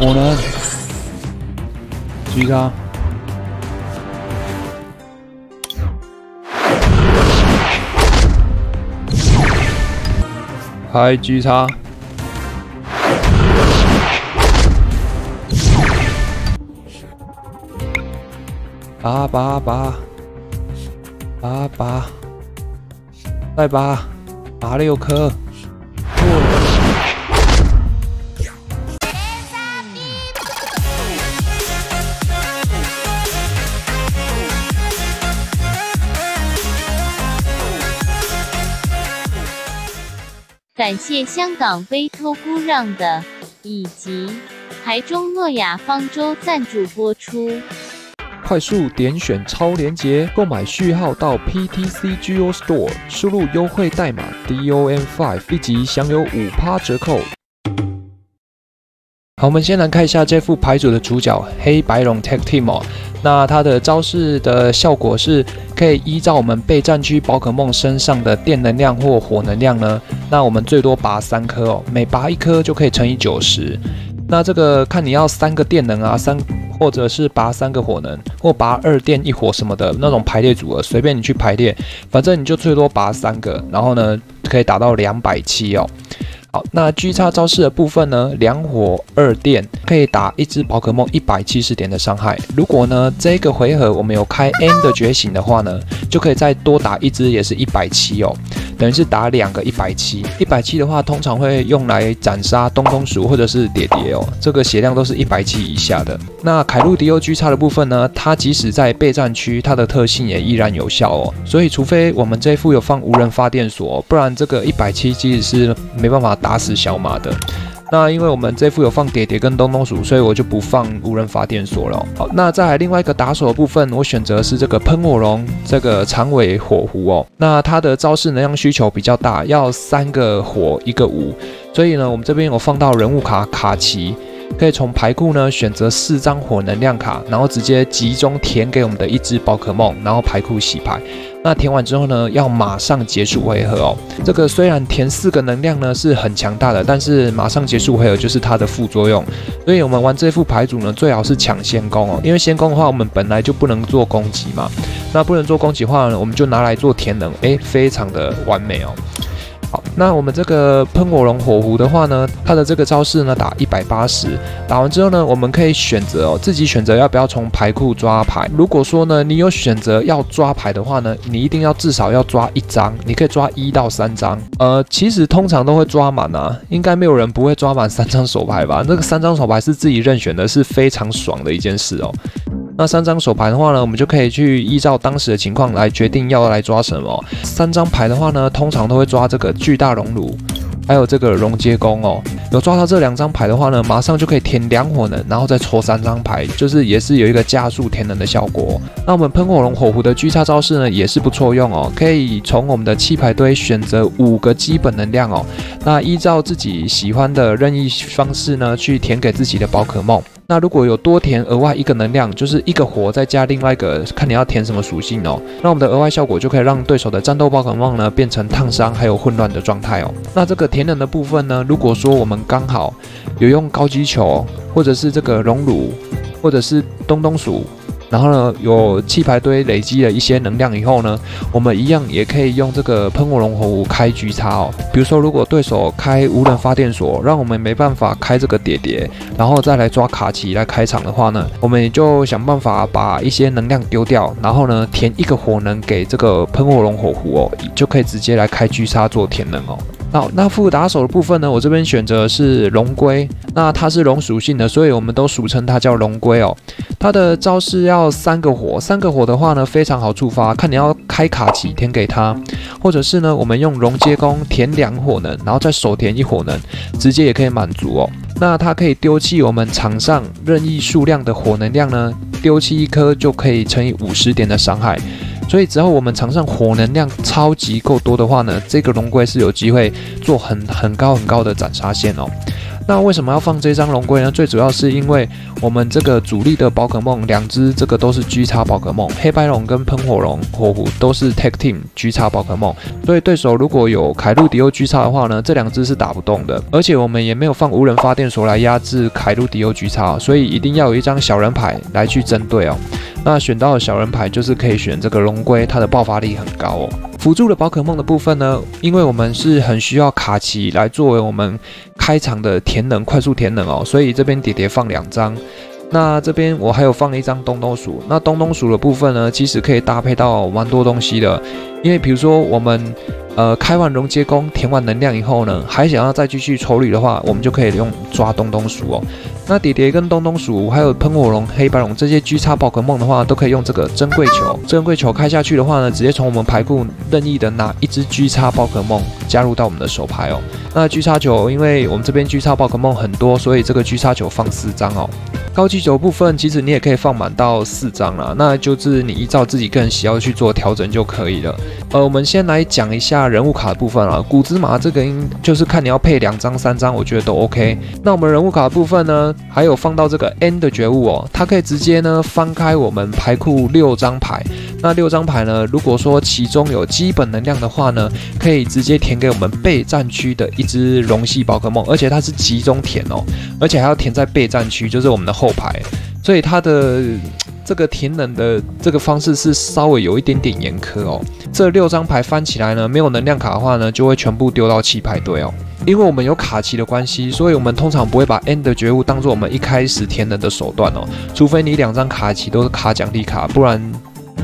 我能，狙他，开狙他，拔拔拔，拔拔，再拔，拔六颗。感谢香港杯托孤让的以及台中诺亚方舟赞助播出。快速点选超链接购买序号到 PTCGO Store，输入优惠代码 DOM5，立即享有五趴折扣。好，我们先来看一下这副牌组的主角黑白龙 Tech Team 哦。那它的招式的效果是可以依照我们备战区宝可梦身上的电能量或火能量呢，那我们最多拔三颗哦，每拔一颗就可以乘以九十。那这个看你要三个电能啊，三或者是拔三个火能，或拔二电一火什么的那种排列组合，随便你去排列，反正你就最多拔三个，然后呢可以达到两百七哦。那 G 叉招式的部分呢？两火二电可以打一只宝可梦一百七十点的伤害。如果呢这个回合我们有开 N 的觉醒的话呢，就可以再多打一只，也是一百七哦。等于是打两个一百七，一百七的话通常会用来斩杀东东鼠或者是叠叠哦。这个血量都是一百七以下的。那凯路迪欧居差的部分呢？它即使在备战区，它的特性也依然有效哦。所以除非我们这一副有放无人发电所，不然这个一百七其实是没办法。打死小马的，那因为我们这副有放叠叠跟东东鼠，所以我就不放无人发电所了。好，那再来另外一个打手的部分，我选择是这个喷火龙这个长尾火狐哦。那它的招式能量需求比较大，要三个火一个无，所以呢，我们这边有放到人物卡卡奇。可以从牌库呢选择四张火能量卡，然后直接集中填给我们的一只宝可梦，然后牌库洗牌。那填完之后呢，要马上结束回合哦。这个虽然填四个能量呢是很强大的，但是马上结束回合就是它的副作用。所以我们玩这副牌组呢，最好是抢先攻哦，因为先攻的话，我们本来就不能做攻击嘛。那不能做攻击的话呢，我们就拿来做填能，诶，非常的完美哦。好，那我们这个喷火龙火狐的话呢，它的这个招式呢打一百八十，打完之后呢，我们可以选择哦，自己选择要不要从牌库抓牌。如果说呢，你有选择要抓牌的话呢，你一定要至少要抓一张，你可以抓一到三张。呃，其实通常都会抓满啊，应该没有人不会抓满三张手牌吧？那个三张手牌是自己任选的，是非常爽的一件事哦。那三张手牌的话呢，我们就可以去依照当时的情况来决定要来抓什么。三张牌的话呢，通常都会抓这个巨大熔炉，还有这个熔接弓哦。有抓到这两张牌的话呢，马上就可以填两火能，然后再抽三张牌，就是也是有一个加速填能的效果。那我们喷火龙火狐的狙叉招式呢，也是不错用哦，可以从我们的弃牌堆选择五个基本能量哦，那依照自己喜欢的任意方式呢，去填给自己的宝可梦。那如果有多填额外一个能量，就是一个火再加另外一个，看你要填什么属性哦。那我们的额外效果就可以让对手的战斗宝可梦呢变成烫伤还有混乱的状态哦。那这个填能的部分呢，如果说我们刚好有用高级球，或者是这个熔炉，或者是东东鼠。然后呢，有气牌堆累积了一些能量以后呢，我们一样也可以用这个喷火龙火壶开狙叉哦。比如说，如果对手开无人发电所，让我们没办法开这个叠叠，然后再来抓卡奇来开场的话呢，我们也就想办法把一些能量丢掉，然后呢填一个火能给这个喷火龙火狐哦，就可以直接来开狙叉做填能哦。好，那副打手的部分呢？我这边选择是龙龟，那它是龙属性的，所以我们都俗称它叫龙龟哦。它的招式要三个火，三个火的话呢，非常好触发，看你要开卡几填给它，或者是呢，我们用熔接弓填两火能，然后再手填一火能，直接也可以满足哦。那它可以丢弃我们场上任意数量的火能量呢，丢弃一颗就可以乘以五十点的伤害。所以只要我们场上火能量超级够多的话呢，这个龙龟是有机会做很很高很高的斩杀线哦。那为什么要放这张龙龟呢？最主要是因为我们这个主力的宝可梦两只，这个都是 G 叉宝可梦，黑白龙跟喷火龙火狐都是 Tag Team G 叉宝可梦，所以对手如果有凯路迪欧 G 叉的话呢，这两只是打不动的。而且我们也没有放无人发电所来压制凯路迪欧 G 叉，所以一定要有一张小人牌来去针对哦。那选到的小人牌就是可以选这个龙龟，它的爆发力很高哦。辅助的宝可梦的部分呢，因为我们是很需要卡奇来作为我们开场的填能快速填能哦，所以这边叠叠放两张。那这边我还有放一张东东鼠。那东东鼠的部分呢，其实可以搭配到蛮多东西的，因为比如说我们呃开完熔接工填完能量以后呢，还想要再继续抽绿的话，我们就可以用抓东东鼠哦。那叠叠跟东东鼠，还有喷火龙、黑白龙这些 G 叉宝可梦的话，都可以用这个珍贵球。珍贵球开下去的话呢，直接从我们牌库任意的拿一只 G 叉宝可梦加入到我们的手牌哦。那 G 叉球，因为我们这边 G 叉宝可梦很多，所以这个 G 叉球放四张哦。高级球部分，其实你也可以放满到四张啦，那就是你依照自己个人喜好去做调整就可以了。呃，我们先来讲一下人物卡的部分啊。古芝麻这个应就是看你要配两张、三张，我觉得都 OK。那我们人物卡的部分呢，还有放到这个 N 的觉悟哦，它可以直接呢翻开我们牌库六张牌。那六张牌呢，如果说其中有基本能量的话呢，可以直接填给我们备战区的一只龙系宝可梦，而且它是集中填哦，而且还要填在备战区，就是我们的后排，所以它的这个填能的这个方式是稍微有一点点严苛哦。这六张牌翻起来呢，没有能量卡的话呢，就会全部丢到弃牌堆哦。因为我们有卡奇的关系，所以我们通常不会把 End 的觉悟当做我们一开始填能的手段哦，除非你两张卡奇都是卡奖励卡，不然。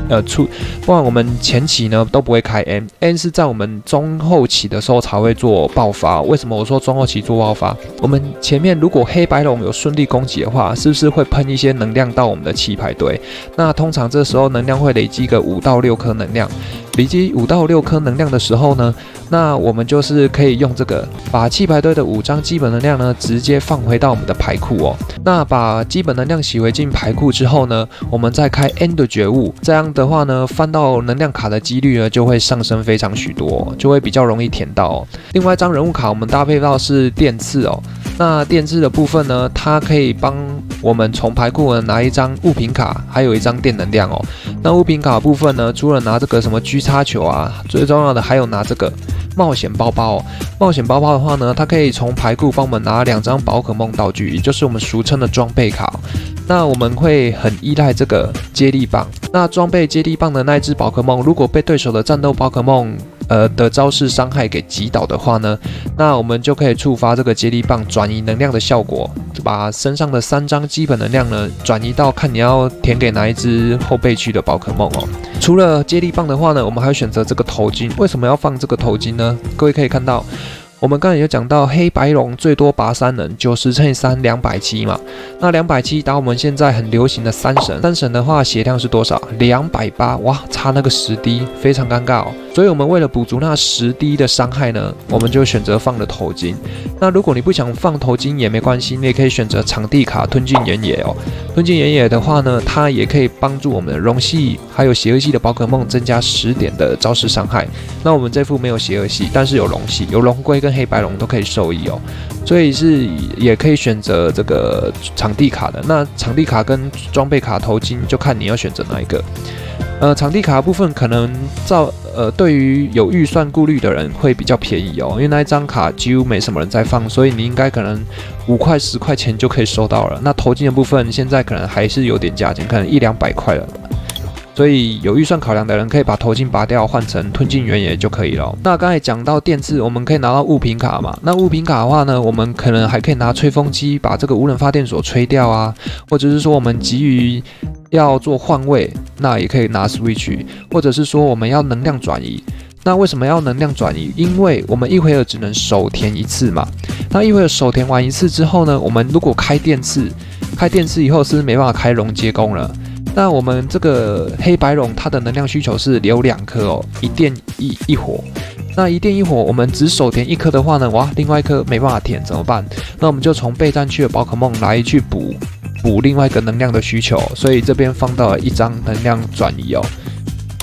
呃，出不然我们前期呢都不会开 N，N 是在我们中后期的时候才会做爆发。为什么我说中后期做爆发？我们前面如果黑白龙有顺利攻击的话，是不是会喷一些能量到我们的气牌堆？那通常这时候能量会累积个五到六颗能量。累积五到六颗能量的时候呢，那我们就是可以用这个把气牌堆的五张基本能量呢，直接放回到我们的牌库哦。那把基本能量洗回进牌库之后呢，我们再开 N 的觉悟，这样的话呢，翻到能量卡的几率呢就会上升非常许多，就会比较容易舔到。另外一张人物卡我们搭配到是电刺哦。那电刺的部分呢？它可以帮我们从牌库呢拿一张物品卡，还有一张电能量哦。那物品卡部分呢，除了拿这个什么 G 叉球啊，最重要的还有拿这个冒险包包。冒险包包的话呢，它可以从牌库帮我们拿两张宝可梦道具，也就是我们俗称的装备卡。那我们会很依赖这个接力棒。那装备接力棒的那只宝可梦，如果被对手的战斗宝可梦呃的招式伤害给击倒的话呢，那我们就可以触发这个接力棒转移能量的效果，把身上的三张基本能量呢转移到看你要填给哪一只后备区的宝可梦哦。除了接力棒的话呢，我们还选择这个头巾。为什么要放这个头巾呢？各位可以看到。我们刚才有讲到黑白龙最多拔三人，九十乘以三两百七嘛。那两百七打我们现在很流行的三神，三神的话血量是多少？两百八，哇，差那个十滴，非常尴尬哦。所以我们为了补足那十滴的伤害呢，我们就选择放了头巾。那如果你不想放头巾也没关系，你也可以选择场地卡吞进原野哦。吞进原野的话呢，它也可以帮助我们的龙系还有邪恶系的宝可梦增加十点的招式伤害。那我们这副没有邪恶系，但是有龙系，有龙龟跟黑白龙都可以受益哦，所以是也可以选择这个场地卡的。那场地卡跟装备卡头巾就看你要选择哪一个。呃，场地卡部分可能照呃，对于有预算顾虑的人会比较便宜哦，因为那一张卡几乎没什么人在放，所以你应该可能五块十块钱就可以收到了。那头巾的部分现在可能还是有点价钱，可能一两百块了。所以有预算考量的人可以把头巾拔掉，换成吞进原野就可以了。那刚才讲到电池，我们可以拿到物品卡嘛？那物品卡的话呢，我们可能还可以拿吹风机把这个无人发电所吹掉啊，或者是说我们急于要做换位，那也可以拿 switch，或者是说我们要能量转移。那为什么要能量转移？因为我们一回合只能手填一次嘛。那一回合手填完一次之后呢，我们如果开电池，开电池以后是没办法开熔接工了。那我们这个黑白龙，它的能量需求是留两颗哦，一电一一火。那一电一火，我们只手填一颗的话呢，哇，另外一颗没办法填怎么办？那我们就从备战区的宝可梦来去补补另外一个能量的需求，所以这边放到了一张能量转移哦。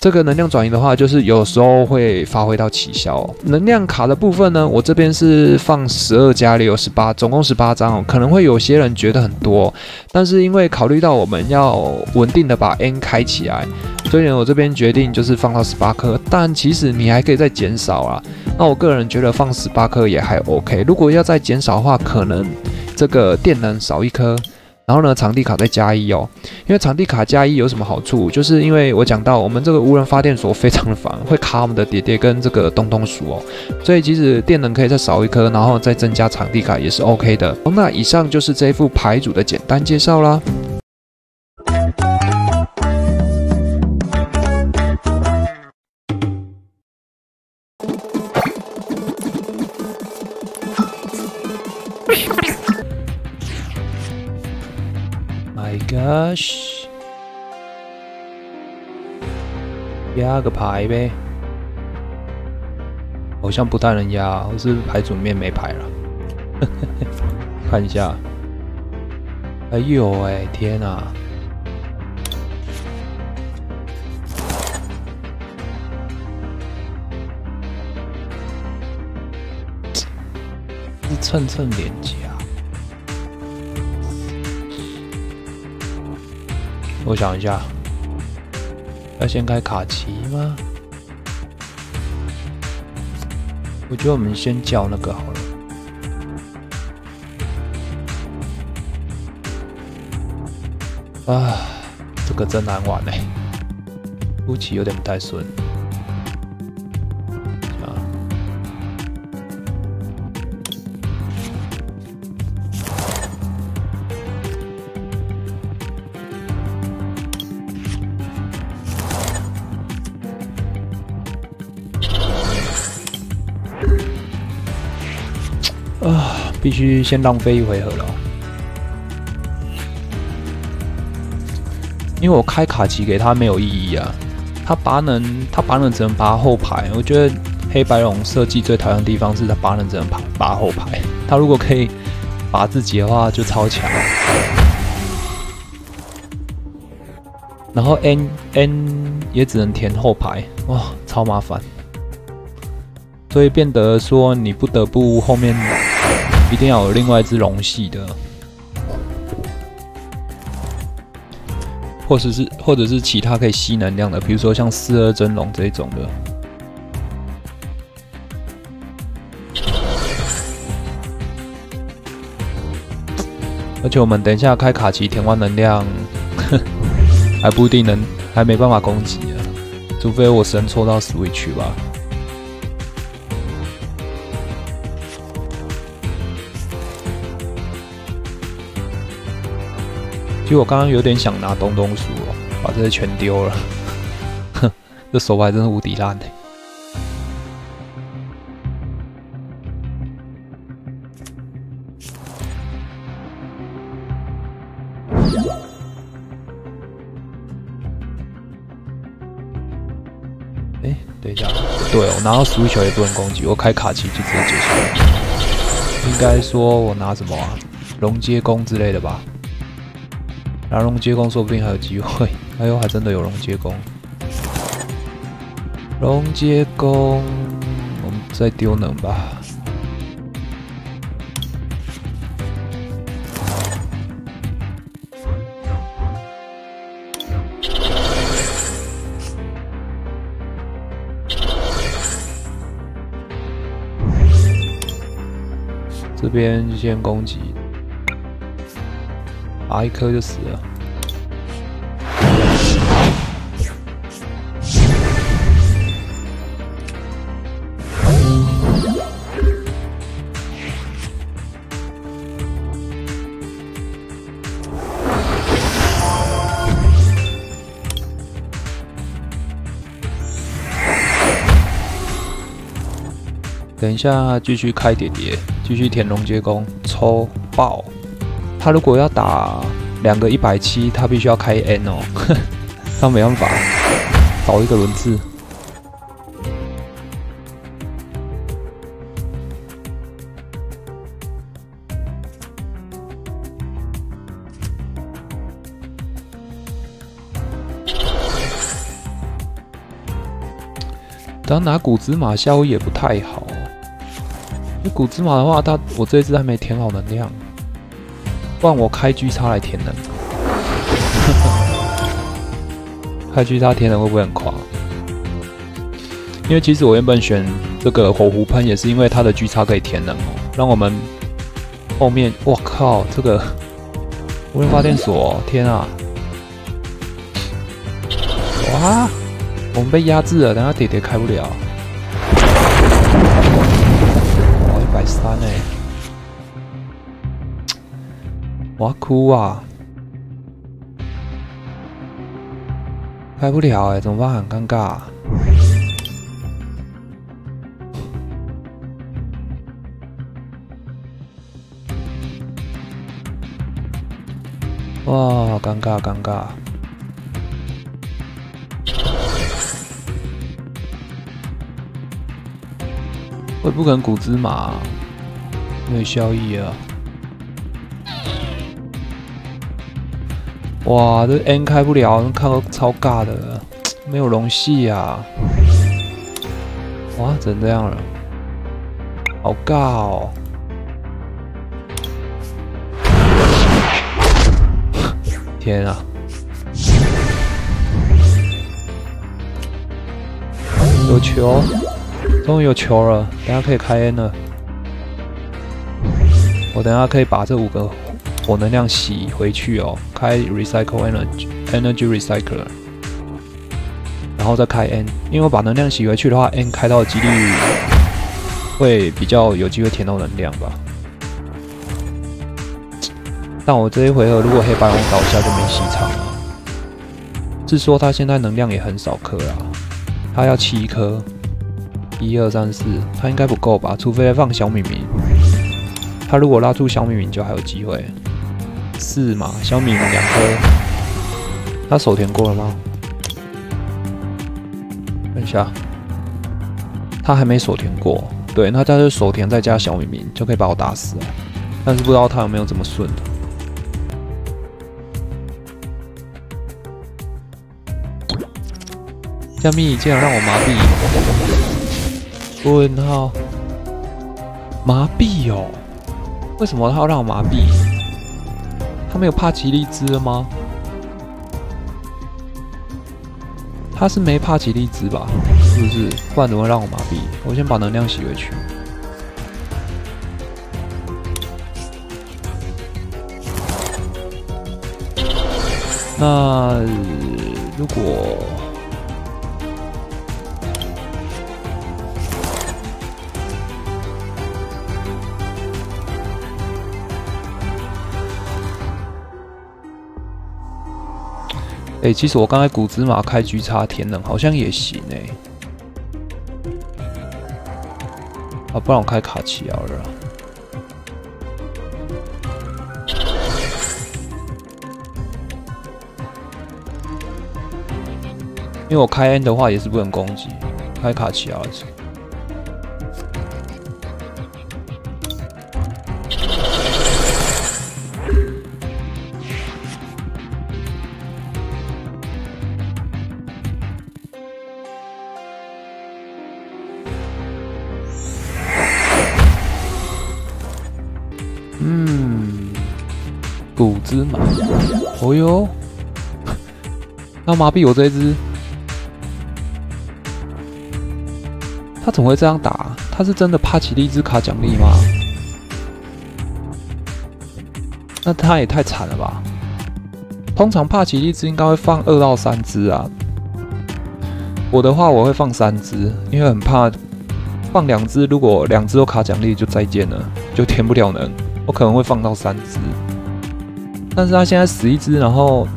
这个能量转移的话，就是有时候会发挥到奇效。能量卡的部分呢，我这边是放十二加六十八，总共十八张哦。可能会有些人觉得很多，但是因为考虑到我们要稳定的把 N 开起来，所以呢，我这边决定就是放到十八颗。但其实你还可以再减少啊。那我个人觉得放十八颗也还 OK。如果要再减少的话，可能这个电能少一颗。然后呢，场地卡再加一哦，因为场地卡加一有什么好处？就是因为我讲到我们这个无人发电所非常的烦，会卡我们的叠叠跟这个东东鼠哦，所以即使电能可以再少一颗，然后再增加场地卡也是 OK 的。那以上就是这一副牌组的简单介绍啦。嘘压个牌呗，好像不太能压，我是牌组面没牌了。看一下，哎呦喂，天哪！是蹭蹭脸颊。我想一下，要先开卡奇吗？我觉得我们先叫那个好了。啊，这个真难玩嘞，呼奇有点不太顺。必须先浪费一回合了，因为我开卡奇给他没有意义啊。他拔能，他拔能只能拔后排。我觉得黑白龙设计最讨厌的地方是他拔能只能拔拔后排。他如果可以拔自己的话，就超强。然后 N N 也只能填后排，哇，超麻烦。所以变得说你不得不后面。一定要有另外一只龙系的，或者是或者是其他可以吸能量的，比如说像四二真龙这一种的。而且我们等一下开卡奇填完能量，还不一定能，还没办法攻击啊，除非我神抽到 switch 吧。其实我刚刚有点想拿东东鼠哦，把这些全丢了。哼，这手牌真是无敌烂的。哎，等一下，对我拿到 switch 也不能攻击，我开卡奇就直接结束。应该说我拿什么啊？龙接弓之类的吧。拿龙接弓说不定还有机会，哎呦，还真的有龙接弓。龙接弓，我们再丢能吧。这边先攻击。拔一颗就死了。等一下，继续开叠叠，继续填龙接弓，抽爆。他如果要打两个一百七，他必须要开 N 哦，他没办法，少一个轮次。只要拿古芝麻消也不太好。那古芝麻的话，它我这一只还没填好能量，不然我开 G 叉来填能。开 G 叉填能会不会很狂？因为其实我原本选这个火狐喷也是因为它的 G 叉可以填能哦，让我们后面我靠这个 无人发电所，天啊！哇，我们被压制了，等下爹爹开不了。我要哭啊！开不了哎，怎么办？很尴尬。哇，尴尬尴尬！我也不可能古芝麻，没有效益啊！哇，这 N 开不了，看个超尬的，没有容系啊！哇，成这样了，好尬哦！天啊！有球，终于有球了，等下可以开 N 了。我等下可以把这五个火能量洗回去哦，开 Recycle Energy Energy Recycler，然后再开 N，因为我把能量洗回去的话，N 开到的几率会比较有机会填到能量吧。但我这一回合如果黑白龙倒下就没戏场了。是说他现在能量也很少颗啦，他要七颗，一二三四，他应该不够吧？除非放小米米，他如果拉出小米米就还有机会。四嘛，小米米两颗，他手填过了吗？等一下，他还没手填过。对，那他就手填再加小米米就可以把我打死了。但是不知道他有没有这么顺的。加密竟然让我麻痹！问号，麻痹哦？为什么他要让我麻痹？他没有帕奇利兹了吗？他是没帕奇利兹吧？是不是？不然怎么会让我麻痹？我先把能量洗回去。那如果……哎，其实我刚才古芝麻开局叉填能好像也行哎，啊，不然我开卡奇好了。因为我开 N 的话也是不能攻击，开卡奇尔。他麻痹我这一只，他怎么会这样打？他是真的帕奇利兹卡奖励吗？那他也太惨了吧！通常帕奇利兹应该会放二到三只啊，我的话我会放三只，因为很怕放两只，如果两只都卡奖励就再见了，就填不了能，我可能会放到三只。但是他现在死一只，然后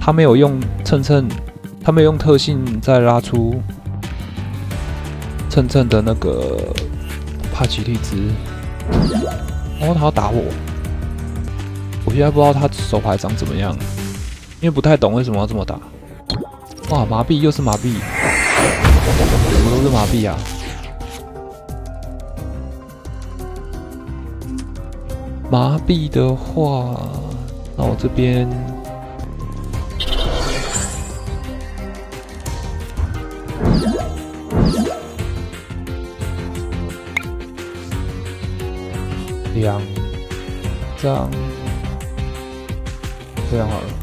他没有用蹭蹭，他没有用特性再拉出蹭蹭的那个帕奇利兹，然后他要打我，我现在不知道他手牌长怎么样，因为不太懂为什么要这么打。哇，麻痹又是麻痹，怎么都是麻痹啊！麻痹的话。那我这边，两张，这样好了。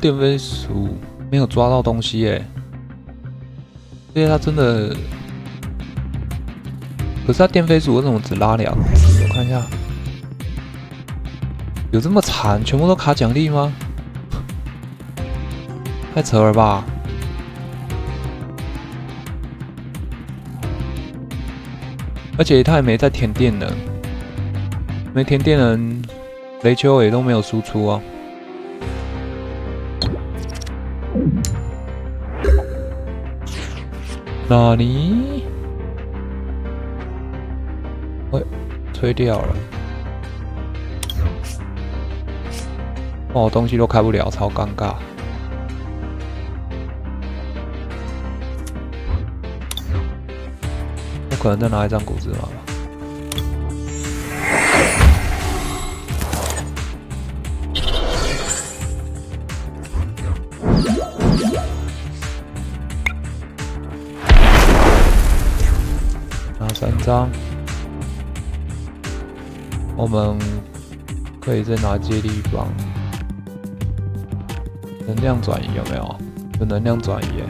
电飞鼠没有抓到东西耶，因为它真的，可是它电飞鼠为什么只拉两只？我看一下，有这么惨？全部都卡奖励吗？太扯了吧！而且他也没在填电能，没填电能，雷丘也都没有输出啊。哪里？喂，推掉了。哦，东西都开不了，超尴尬。我可能再拿一张骨子嘛。张，我们可以再拿接地棒，能量转移有没有？有能量转移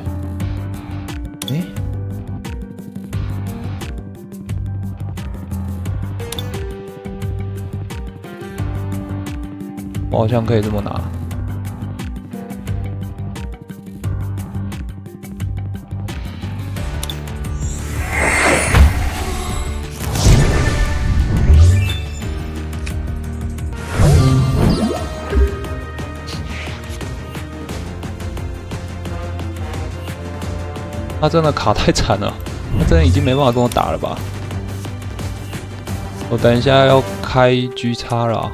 诶。诶，我好像可以这么拿。他真的卡太惨了，他真的已经没办法跟我打了吧？我等一下要开 G 叉了。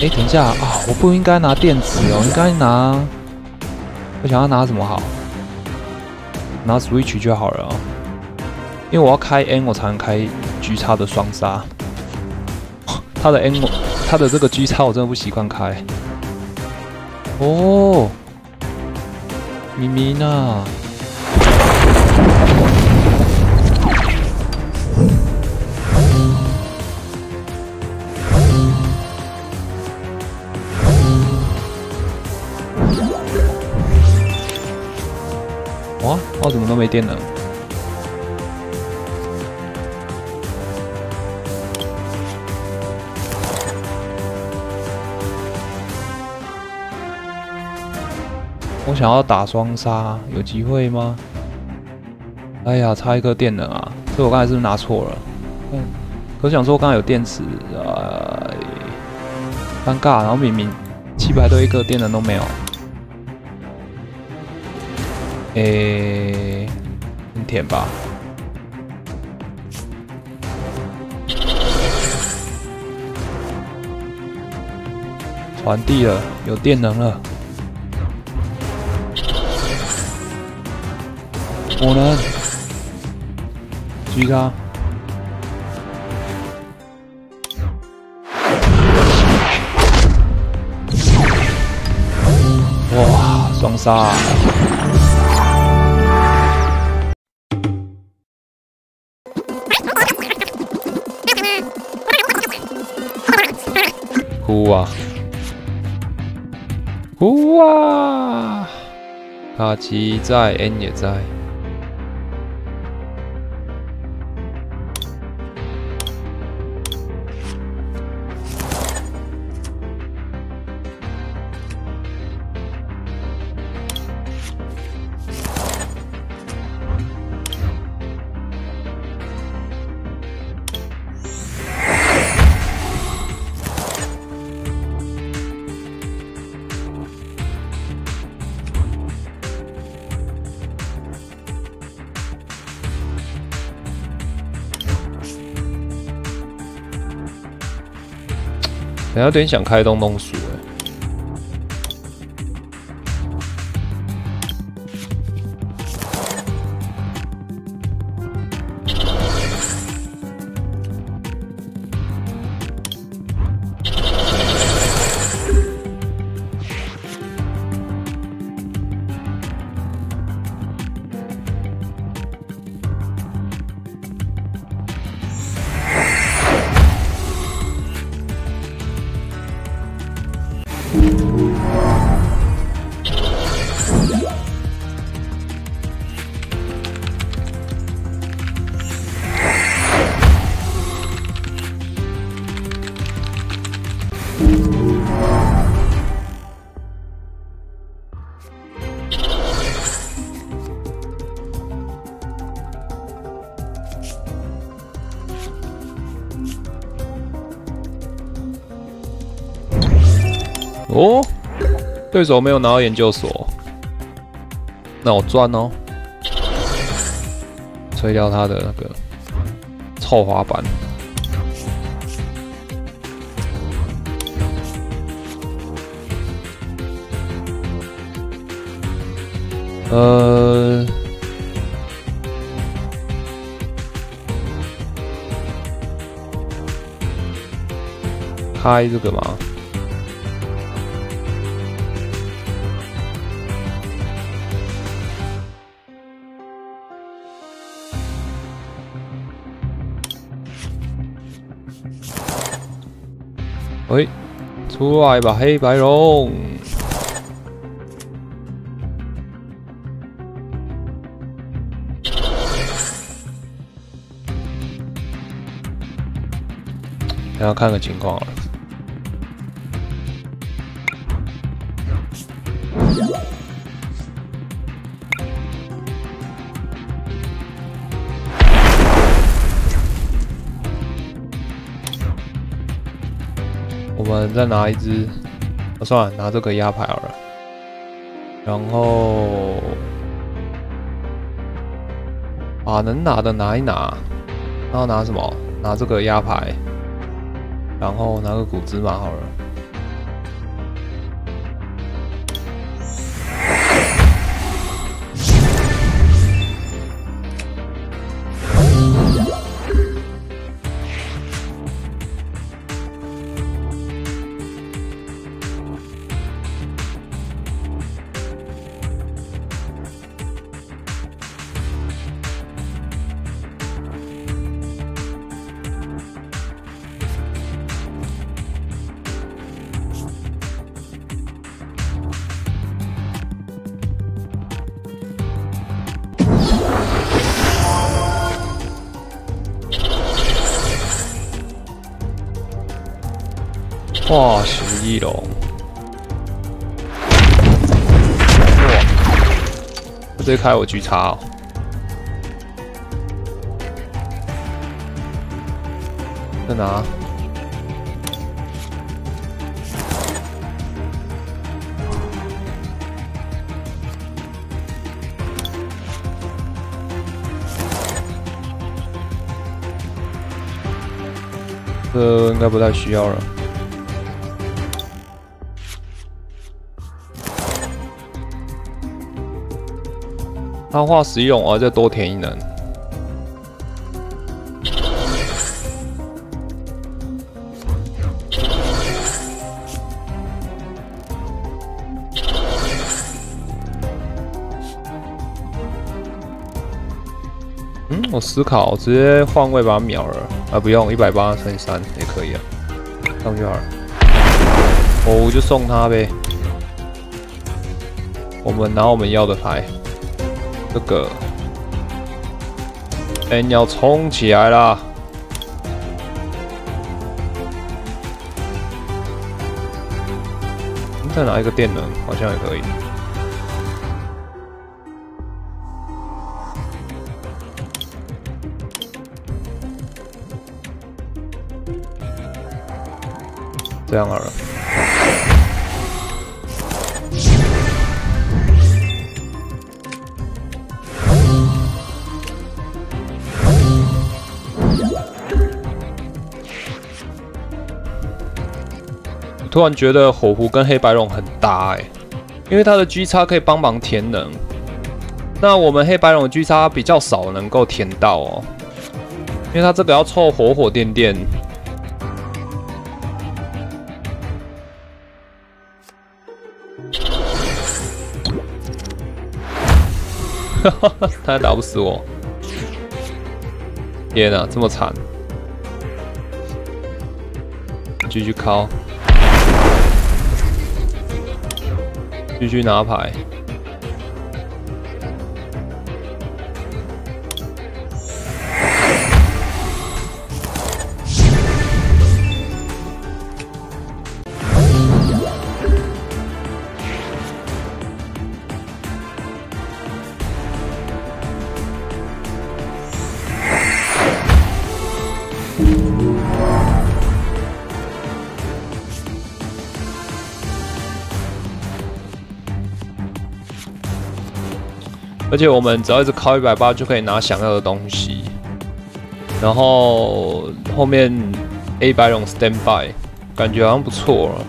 哎，等一下啊！我不应该拿电池哦，应该拿……我想要拿什么好？拿 Switch 就好了。因为我要开 N，我才能开 G 叉的双杀。他的 N，他的这个 G 叉我真的不习惯开。哦。咪咪呢？哇，我怎么都没电了？想要打双杀，有机会吗？哎呀，差一颗电能啊！这我刚才是不是拿错了？嗯，可想说刚刚有电池，哎，尴尬。然后明明七百多一颗电能都没有。诶，很甜吧？传递了，有电能了。我能狙他！哇，双杀！哭啊！哭啊！卡奇在，N 也在。有点想开东东鼠对手没有拿到研究所，那我赚哦，吹掉他的那个臭滑板。呃，开这个吗？出来吧，黑白龙！然后看个情况了。我们再拿一只，算了，拿这个压牌好了。然后把能拿的拿一拿，然后拿什么？拿这个压牌。然后拿个谷芝麻好了。化石一龙！哇，直接开我狙叉哦！在哪？这应该不太需要了。他画实用，我再多填一能。嗯，我思考直接换位把它秒了啊！不用，一百八乘以三也可以啊，上去好了。我就送他呗。我们拿我们要的牌。这个，N 要冲起来啦！再拿一个电能，好像也可以。这样好了。突然觉得火狐跟黑白龙很搭哎，因为它的 G 叉可以帮忙填能。那我们黑白龙的 G 叉比较少能够填到哦，因为它这个要凑火火电电。哈哈，他还打不死我！天哪，这么惨！继续敲。继续拿牌。而且我们只要一直靠一百八就可以拿想要的东西。然后后面 A 白龙 stand by，感觉好像不错了。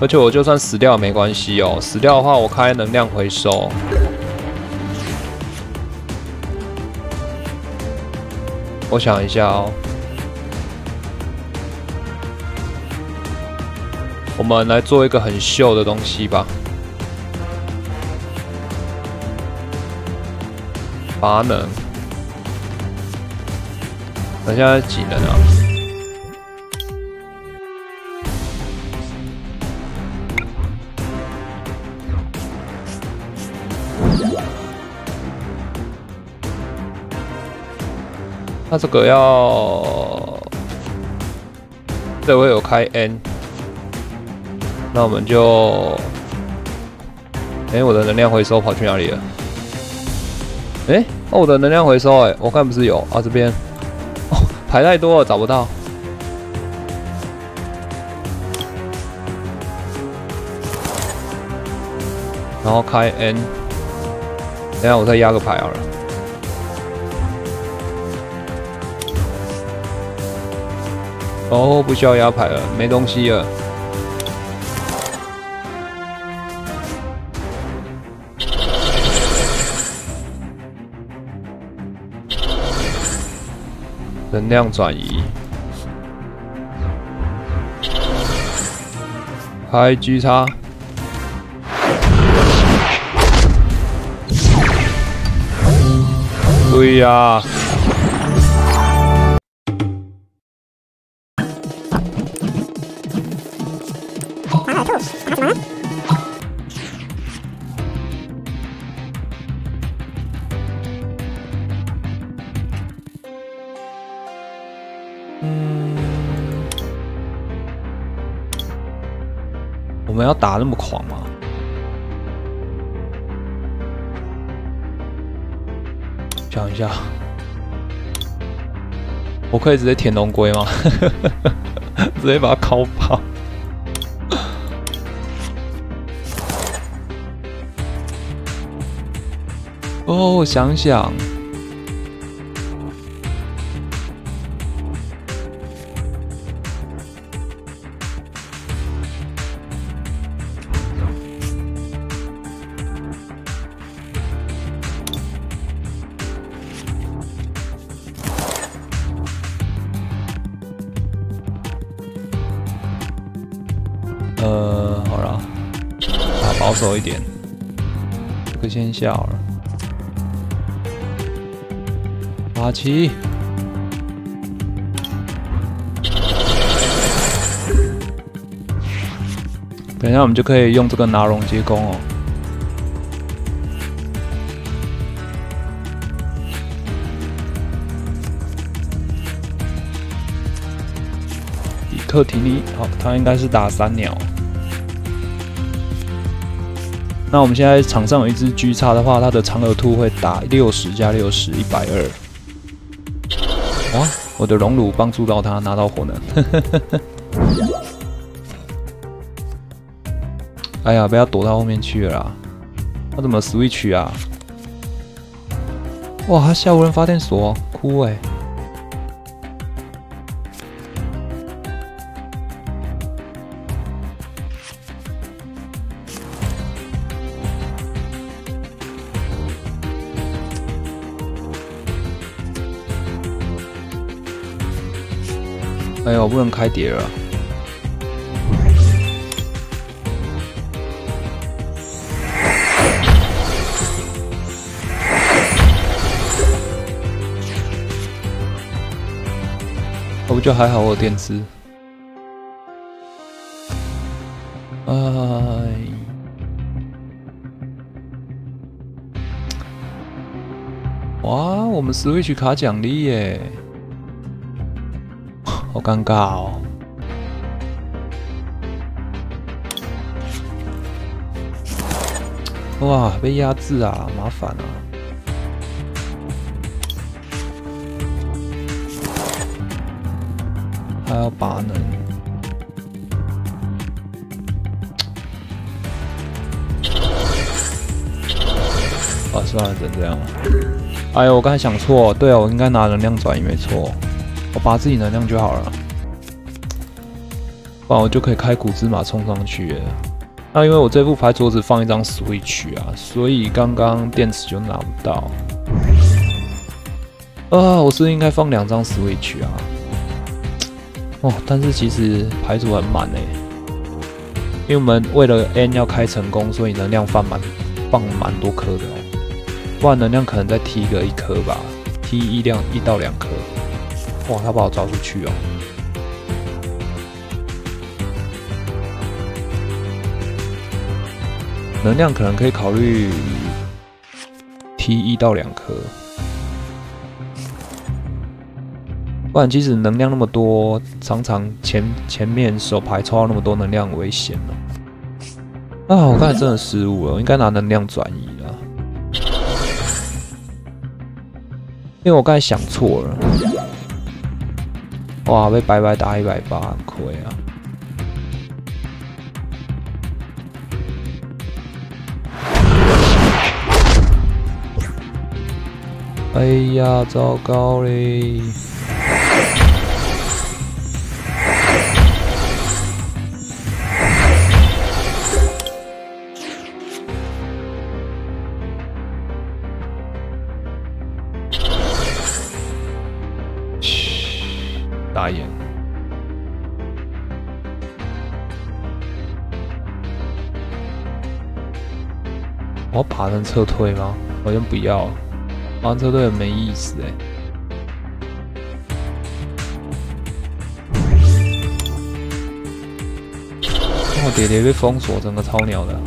而且我就算死掉也没关系哦，死掉的话我开能量回收。我想一下哦，我们来做一个很秀的东西吧。八能，等下几能啊？那这个要，这位有开 N，那我们就，哎，我的能量回收跑去哪里了？哦，我的能量回收，哎，我看不是有啊，这边，哦，牌太多了，找不到。然后开 N，等下我再压个牌好了。哦，不需要压牌了，没东西了。能量转移，开 G 叉，对呀。打那么狂吗？想一下，我可以直接舔龙龟吗？直接把它烤爆。哦，我想想。守一点，这个先下了。八七，等一下我们就可以用这个拿龙接弓哦。克提尼，好，他应该是打三鸟。那我们现在场上有一只 G 叉的话，它的长耳兔会打六十加六十，一百二。哇，我的熔炉帮助到他拿到火能。哎呀，不要躲到后面去了，他怎么 switch 啊？哇，他下无人发电所，哭哎。哎呦，不能开碟了！我不就还好，我有电池。哎，哇，我们 Switch 卡奖励耶！好尴尬哦！哇，被压制啊，麻烦啊！还要拔能，啊，算了，只能这样了。哎呦，我刚才想错，对啊，我应该拿能量转移，没错。我拔自己能量就好了，不然我就可以开古之马冲上去。那因为我这副牌桌子放一张 Switch 啊，所以刚刚电池就拿不到。啊，我是应该放两张 Switch 啊。哦，但是其实牌组很满诶，因为我们为了 N 要开成功，所以能量放满，放蛮多颗的哦。不然能量可能再踢个一颗吧，踢一两一到两颗。哇，他把我抓出去哦！能量可能可以考虑踢一到两颗，不然即使能量那么多，常常前前面手牌抽到那么多能量，危险了。啊，我刚才真的失误了，我应该拿能量转移。因为我刚才想错了，哇，被白白打一百八，亏啊！哎呀，糟糕嘞！我要爬成撤退吗？好像不要，爬成撤退很没意思哎。哦，爹爹被封锁，整个超鸟的，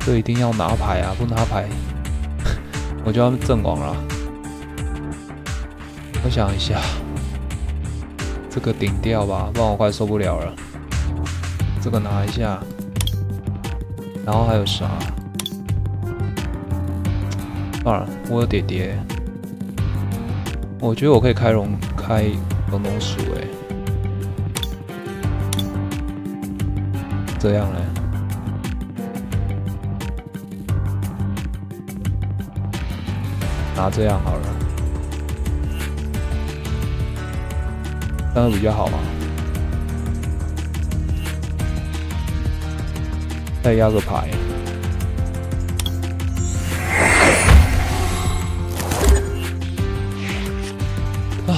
这一定要拿牌啊！不拿牌，我就要阵亡了。我想一下，这个顶掉吧，不然我快受不了了。这个拿一下，然后还有啥？算了，我有叠叠，我觉得我可以开龙开龙龙鼠哎，这样嘞，拿这样好了。这样比较好嘛？再压个牌啊！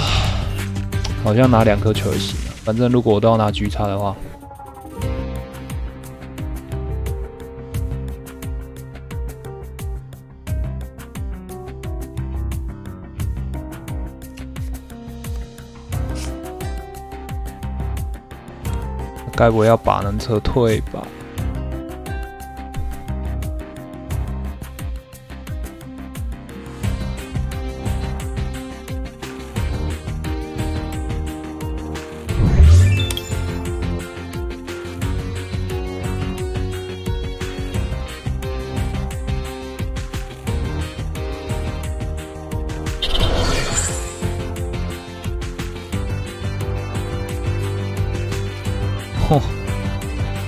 好像拿两颗球也行了。反正如果我都要拿狙叉的话。该不会要把人撤退吧？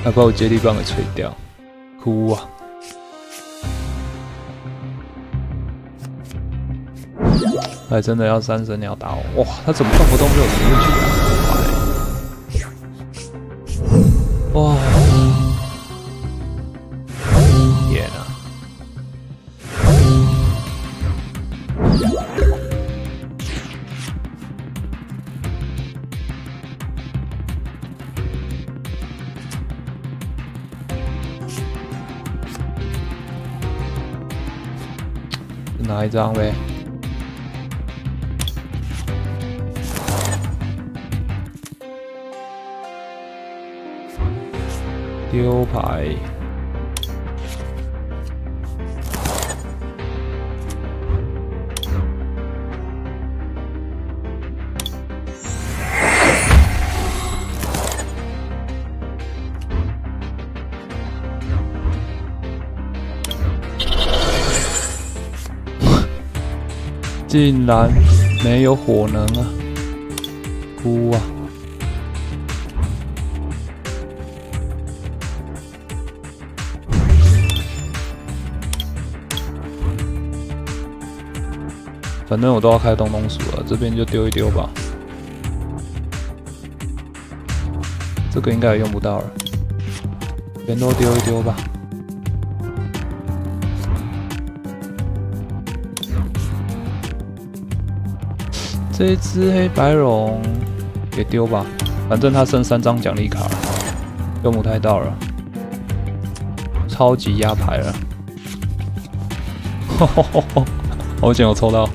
还把我接力棒给吹掉，哭啊！还真的要三神鸟打我，哇！他怎么动不动就有出去一张呗，丢牌。竟然没有火能啊，哭啊。反正我都要开东东鼠了，这边就丢一丢吧。这个应该也用不到了。全都丢一丢吧。这一只黑白龙也丢吧，反正它剩三张奖励卡，用不太到了。超级压牌了，好险我抽到。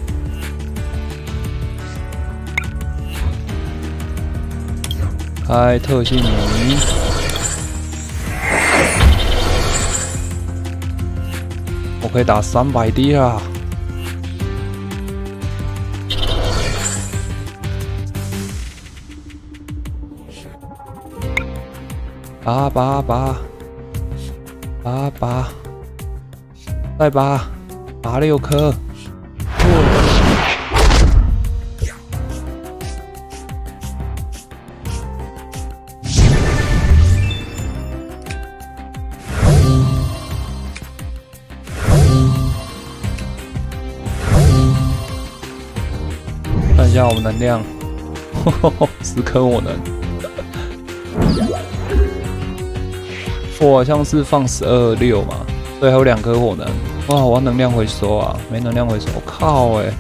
开特性谜，我可以打三百滴啊！拔拔拔，拔拔，再拔，拔六颗。看一下我们能量，十颗我能。我好像是放十二六嘛，所以还有两颗火能。哇，我要能量回收啊，没能量回收，我靠哎！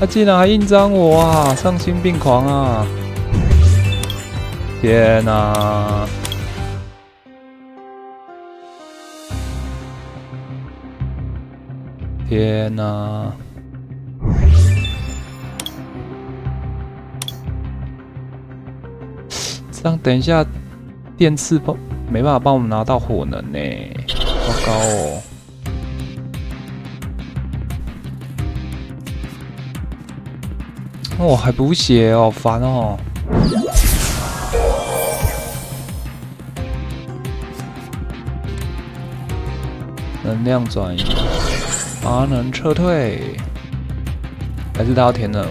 他竟然还印章我啊，丧心病狂啊！天哪！天哪！这样等一下电刺不没办法帮我们拿到火能呢，好高哦！哦，还补血好，烦哦！能量转移，啊，能撤退，还是他要填能？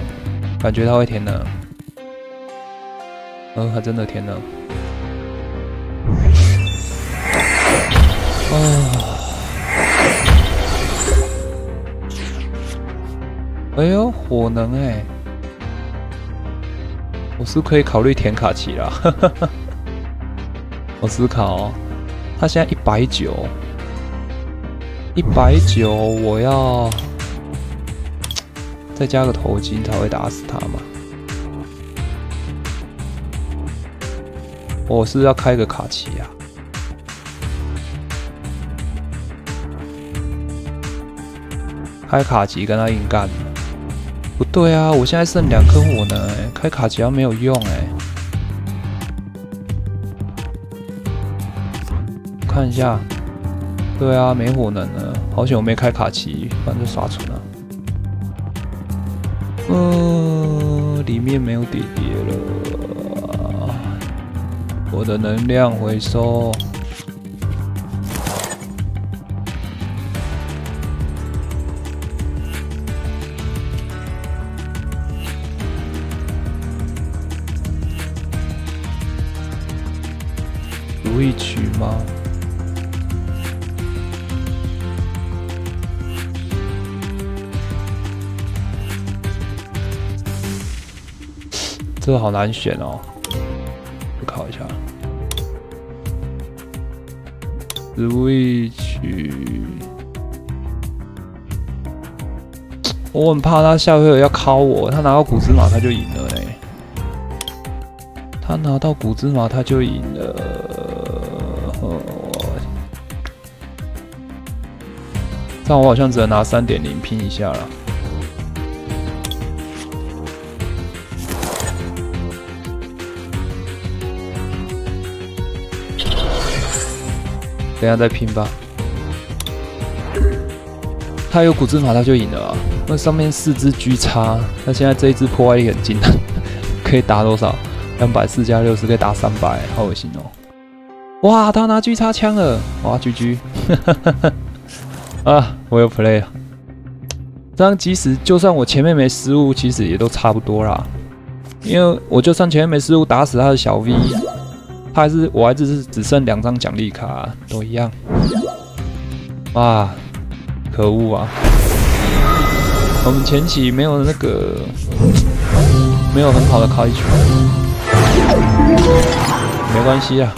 感觉他会填能。嗯，他真的填能。哎呦，火能哎！我是可以考虑填卡奇啦。我思考，他现在一百九，一百九，我要再加个头巾才会打死他嘛。我是要开个卡奇呀，开卡奇跟他硬干。不对啊，我现在剩两颗火能，开卡奇要没有用哎。看一下，对啊，没火能了，好险我没开卡奇，不然就刷存了。嗯，里面没有叠叠了。我的能量回收，这个好难选哦。考一下，Switch，我很怕他下回合要敲我，他拿到古之马他就赢了嘞，他拿到古之马他就赢了，但我好像只能拿三点零拼一下了。等下再拼吧。他有古之马，他就赢了！那上面四只狙叉，那现在这一只破坏力很惊人，可以打多少？两百四加六十，可以打三百，好恶心哦！哇，他拿狙叉枪了！哇狙狙，啊，我有 play 啊！这样即使就算我前面没失误，其实也都差不多啦。因为我就算前面没失误，打死他的小 V。他还是我还是只剩两张奖励卡，都一样。哇，可恶啊！我们前期没有那个没有很好的开局，没关系啊，